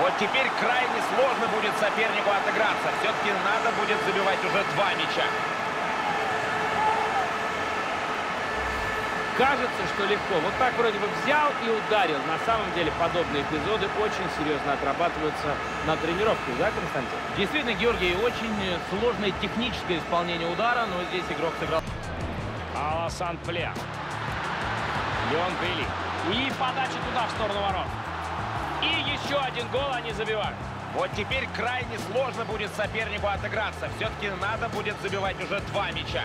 Вот теперь крайне сложно будет сопернику отыграться. Все-таки надо будет забивать уже два мяча. Кажется, что легко. Вот так вроде бы взял и ударил. На самом деле подобные эпизоды очень серьезно отрабатываются на тренировке, да, Константин? Действительно, Георгий, очень сложное техническое исполнение удара, но здесь игрок сыграл. Аласан Пля. Леон Бейли. И подача туда, в сторону ворот. Еще один гол они забивают. Вот теперь крайне сложно будет сопернику отыграться. Все-таки надо будет забивать уже два мяча.